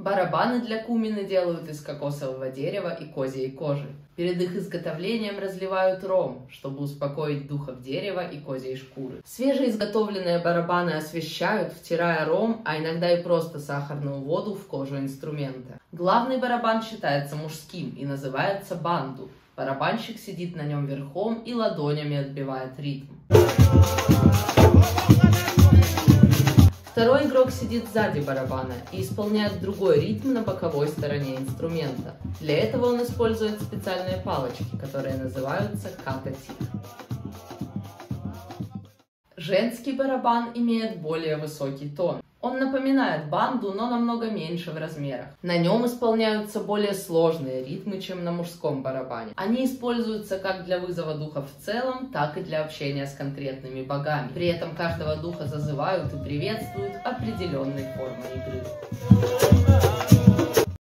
Барабаны для кумины делают из кокосового дерева и козьей кожи. Перед их изготовлением разливают ром, чтобы успокоить духов дерева и козьей шкуры. Свежеизготовленные барабаны освещают, втирая ром, а иногда и просто сахарную воду в кожу инструмента. Главный барабан считается мужским и называется банду. Барабанщик сидит на нем верхом и ладонями отбивает ритм. Второй игрок сидит сзади барабана и исполняет другой ритм на боковой стороне инструмента. Для этого он использует специальные палочки, которые называются катати. Женский барабан имеет более высокий тон. Он напоминает банду, но намного меньше в размерах. На нем исполняются более сложные ритмы, чем на мужском барабане. Они используются как для вызова духов в целом, так и для общения с конкретными богами. При этом каждого духа зазывают и приветствуют определенной формой игры.